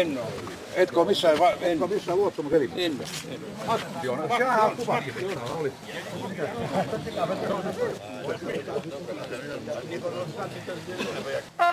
En ole. Etkö missään, va- en. Etkö missään luottamuselimessä? En. Aktiona. Sehän on kuvakin. Oli. Ah!